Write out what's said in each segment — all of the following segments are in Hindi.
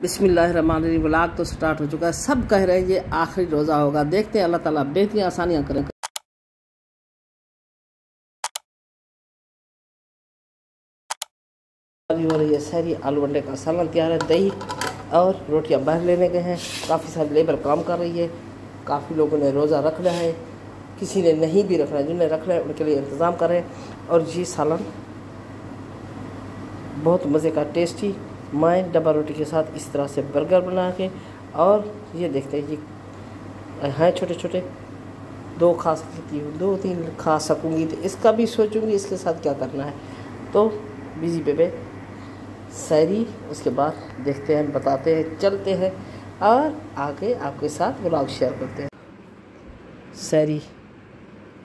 बिस्मिल्लाह व्लाग तो स्टार्ट हो चुका है। सब कह रहे हैं, ये आखिरी रोज़ा होगा। देखते हैं अल्लाह ताला बेहतरीन आसानियाँ करें। हो रही है शहरी आलू अंडे का सालन तैयार है, दही और रोटियाँ बाहर लेने गए हैं। काफ़ी सारी लेबर काम कर रही है। काफ़ी लोगों ने रोज़ा रखना है। किसी ने नहीं भी रखना है। जिन्हें रखना है, उनके लिए इंतज़ाम करें। और ये सालन, बहुत मज़े का, टेस्टी मैं डब्बा रोटी के साथ इस तरह से बर्गर बना के और ये देखते हैं ये हैं छोटे छोटे दो खा सकती हूँ, दो तीन खा सकूँगी तो इसका भी सोचूँगी इसके साथ क्या करना है। तो बिज़ी बेबे सैरी, उसके बाद देखते हैं, बताते हैं, चलते हैं और आगे आपके साथ ब्लॉग शेयर करते हैं। सैरी,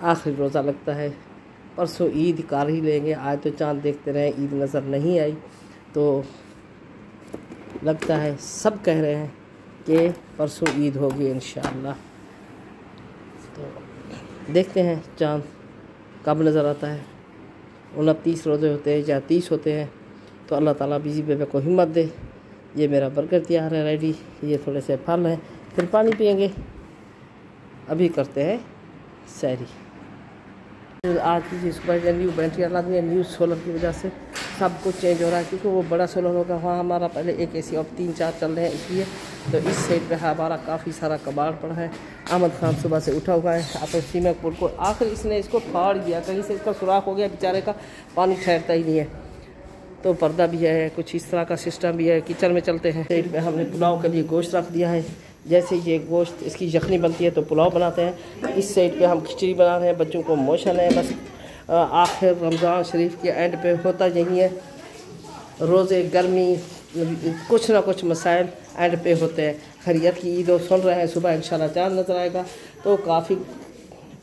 आखिरी रोज़ा लगता है, परसों ईद कार ही लेंगे, आज तो चाँद देखते रहे, ईद नज़र नहीं आई तो लगता है, सब कह रहे हैं कि परसों ईद होगी इन तो देखते हैं, चाँद कब नज़र आता है। उनतीस रोज़े होते हैं या तीस होते हैं तो अल्लाह ताला बिज़ी बेबे को हिम्मत दे। ये मेरा बर्गर तैयार है रेडी, ये थोड़े से फल हैं, फिर पानी पियेंगे। अभी करते हैं सैरी। आज की पर न्यू बैटरी लग गई न्यू सोलर की वजह से सब कुछ चेंज हो रहा है, क्योंकि वो बड़ा सोलर होगा वहाँ हमारा पहले एक एसी और तीन चार चल रहे हैं इसलिए। तो इस साइड पे हमारा काफ़ी सारा कबाड़ पड़ा है। अहमद खान सुबह से उठा हुआ है सीमेक पुल को। आखिर इसने इसको फाड़ दिया, कहीं से इसका सुराख हो गया, बेचारे का पानी ठहरता ही नहीं है। तो पर्दा भी है, कुछ इस तरह का सिस्टम भी है, किचन में चलते हैं। साइड पर हमने पुलाव के लिए गोश्त रख दिया है। जैसे ये गोश्त, इसकी यखनी बनती है तो पुलाव बनाते हैं। इस साइड पे हम खिचड़ी बना रहे हैं, बच्चों को मोशन है बस। आखिर रमज़ान शरीफ के एंड पे होता यही है। रोज़े गर्मी, कुछ ना कुछ मसाइल एंड पे होते हैं। खरीत की ईद सुन रहे हैं, सुबह इंशाल्लाह चाँद नज़र आएगा। तो काफ़ी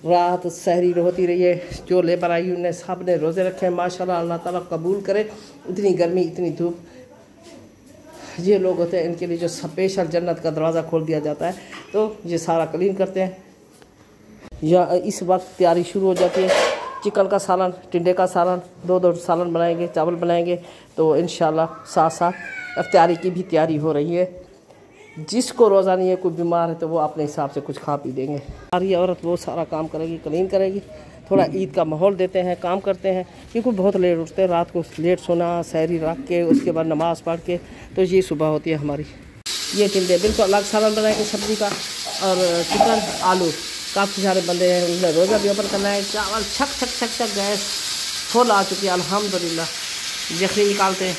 रात सहरी होती रही है। जो लेबर आई उन्हें सबने रोज़े रखे हैं, माशाल्लाह, अल्लाह ताला कबूल करे। इतनी गर्मी, इतनी धूप। ये लोग होते हैं, इनके लिए जो स्पेशल जन्नत का दरवाज़ा खोल दिया जाता है। तो ये सारा क्लीन करते हैं। या, इस वक्त तैयारी शुरू हो जाती है। चिकन का सालन, टिंडे का सालन, दो दो सालन बनाएँगे, चावल बनाएँगे। तो इन साथ साथ अफ्तारी की भी तैयारी हो रही है। जिसको रोज़ा नहीं है, कोई बीमार है तो वो अपने हिसाब से कुछ खा पी देंगे सारी औरत वो सारा काम करेगी क्लीन करेगी। थोड़ा ईद का माहौल देते हैं काम करते हैं क्योंकि बहुत लेट उठते हैं रात को लेट सोना सहरी रख के उसके बाद नमाज़ पढ़ के तो ये सुबह होती है हमारी। ये टिंडे बिल्कुल अलग सालन बनाएँगे सब्ज़ी का और चिकन आलू काफ़ी सारे बंदे हैं उन्हें रोज़ा भी ओपन करना है चावल छक छक छक छक गैस फुल आ चुकी है अलहमदिल्ला जखनी निकालते हैं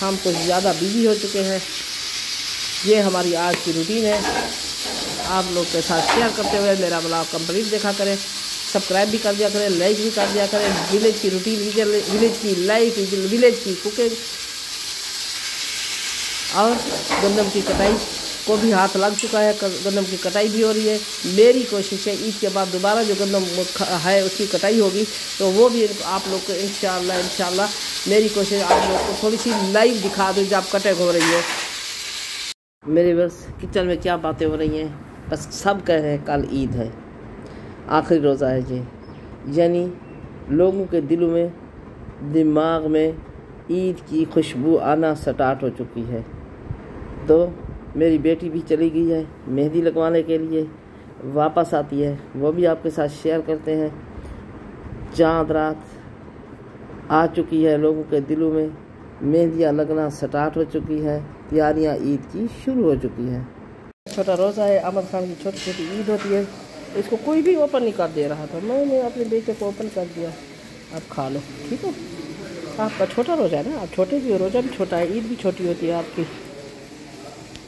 हम तो ज़्यादा बिज़ी हो चुके हैं। ये हमारी आज की रूटीन है। आप लोग के साथ शेयर करते हुए मेरा ब्लॉग कंप्लीट देखा करें। सब्सक्राइब भी कर दिया करें लाइक भी कर दिया करें विलेज की रूटीन विलेज की लाइफ विलेज की कुकिंग और गंदम की कटाई को भी हाथ लग चुका है गंदम की कटाई भी हो रही है। मेरी कोशिश है, ईद के बाद दोबारा जो गंदम है, उसकी कटाई होगी। तो वो भी आप लोग को इन इंशाल्लाह मेरी कोशिश आप लोग को थोड़ी सी लाइव दिखा दूँ, जब कटक हो रही है। मेरे बस किचन में क्या बातें हो रही हैं? बस सब कह रहे हैं, कल ईद है। आखिरी रोज़ा है ये यानी लोगों के दिलों में, दिमाग में ईद की खुशबू आना स्टार्ट हो चुकी है। तो मेरी बेटी भी चली गई है मेहंदी लगवाने के लिए, वापस आती है। वो भी आपके साथ शेयर करते हैं। चाँद रात आ चुकी है लोगों के दिलों में, मेहंदियाँ लगना स्टार्ट हो चुकी है तैयारियाँ ईद की शुरू हो चुकी हैं। छोटा रोज़ा है अहमद खान की छोटी छोटी ईद होती है। इसको कोई भी ओपन नहीं कर दे रहा था। मैंने अपने बेटे को ओपन कर दिया। आप खा लो, ठीक है? आपका छोटा रोज़ा है ना? आप छोटे भी रोज़ा भी छोटा है, ईद भी छोटी होती है आपकी।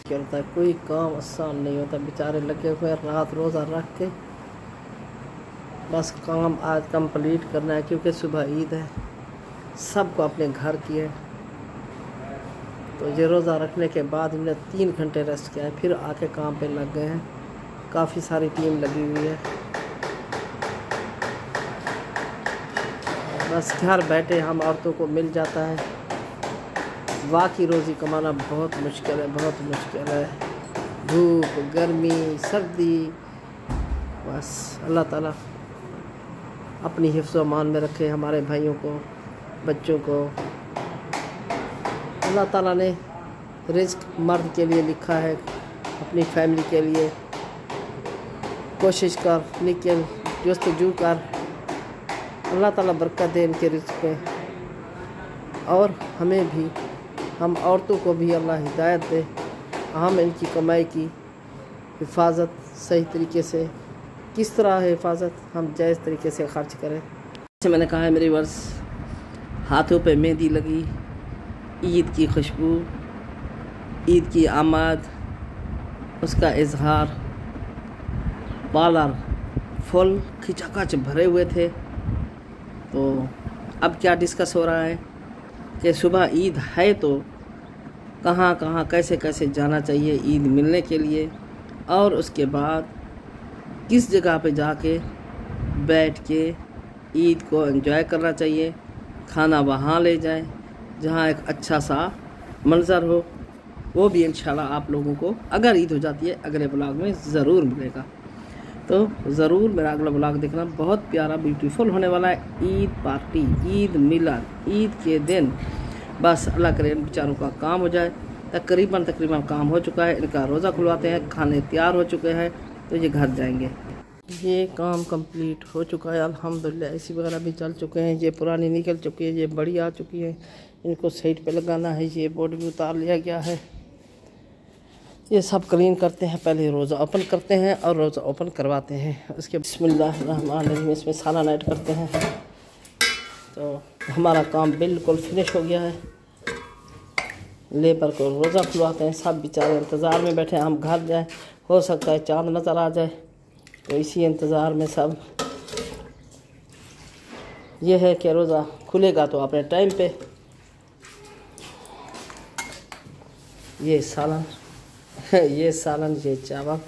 क्या होता है, कोई काम आसान नहीं होता, बेचारे लगे हुए रात रोज़ा रख के। बस काम आज कंप्लीट करना है, क्योंकि सुबह ईद है। सबको अपने घर की है। तो ये रोज़ा रखने के बाद हमने तीन घंटे रेस्ट किया है, फिर आके काम पे लग गए हैं। काफ़ी सारी टीम लगी हुई है। बस घर बैठे हम औरतों को मिल जाता है। वाकई रोज़ी कमाना बहुत मुश्किल है, बहुत मुश्किल है। धूप, गर्मी, सर्दी, बस अल्लाह ताला अपनी हिफ्ज़ मान में रखे हमारे भाइयों को, बच्चों को। अल्लाह ताला ने रिस्क मर्द के लिए लिखा है, अपनी फैमिली के लिए। कोशिश कर, लेकिन जस्तजू कर, अल्लाह ताला बरकत दे इनके रिस्क में और हमें भी, हम औरतों को भी अल्लाह हिदायत दे, हम इनकी कमाई की हिफाजत सही तरीके से, किस तरह है हिफाजत, हम जायज़ तरीके से खर्च करें। जैसे मैंने कहा है, मेरे वर्ष हाथों पे मेहंदी लगी, ईद की खुशबू, ईद की आमद, उसका इजहार पार्लर फुल खिचाखच भरे हुए थे। तो अब क्या डिस्कस हो रहा है कि सुबह ईद है तो कहाँ कहाँ, कैसे कैसे जाना चाहिए ईद मिलने के लिए और उसके बाद किस जगह पे जाके बैठ के ईद को एंजॉय करना चाहिए, खाना वहाँ ले जाए, जहाँ एक अच्छा सा मंज़र हो, वो भी इंशाल्लाह आप लोगों को अगर ईद हो जाती है, अगले ब्लॉग में ज़रूर मिलेगा। तो ज़रूर मेरा अगला ब्लॉग देखना। बहुत प्यारा ब्यूटीफुल होने वाला है ईद पार्टी ईद मिलन ईद के दिन। बस अल्लाह करे बेचारों का काम हो जाए। तकरीबन तकरीबन काम हो चुका है, इनका रोज़ा खुलवाते हैं, खाने तैयार हो चुके हैं तो ये घर जाएँगे। ये काम कंप्लीट हो चुका है, अल्हम्दुलिल्लाह एसी वगैरह भी चल चुके हैं। ये पुरानी निकल चुकी है, ये बड़ी आ चुकी है। इनको साइड पे लगाना है, ये बोर्ड भी उतार लिया गया है। ये सब क्लीन करते हैं, पहले रोज़ा ओपन करते हैं और रोज़ा ओपन करवाते हैं। उसके बिस्मिल्लाह इसमें साला नाइट करते हैं। तो हमारा काम बिल्कुल फिनिश हो गया है। लेबर को रोज़ा खुलवाते हैं, सब बेचारे इंतज़ार में बैठे हम घर जाए, हो सकता है चाँद नज़र आ जाए। तो इसी इंतज़ार में सब। ये है कि रोज़ा खुलेगा तो अपने टाइम पे। ये सालन। ये सालन ये चावल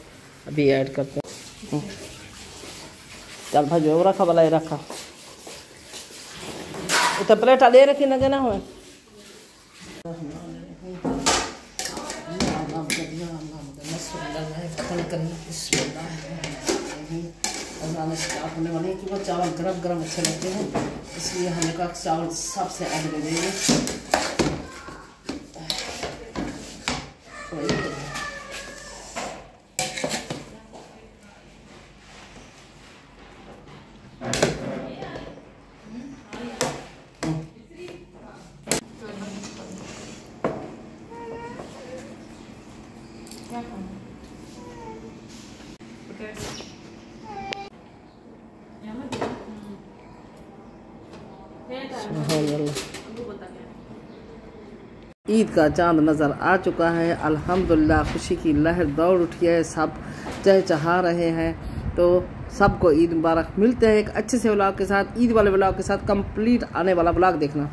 अभी ऐड करते हैं। चल भाई, जो रखा भला रखा। तो प्लेट ले रखी ना देना हुए कि चावल गरम गरम अच्छे लगते हैं इसलिए हमने कहा चावल सबसे आगे ले लेंगे। ईद का चाँद नज़र आ चुका है। अल्हम्दुलिल्लाह, खुशी की लहर दौड़ उठी है। सब चहचहा रहे हैं। तो सबको ईद मुबारक। मिलते हैं एक अच्छे से ब्लॉग के साथ, ईद वाले ब्लॉग के साथ कंप्लीट आने वाला ब्लॉग देखना।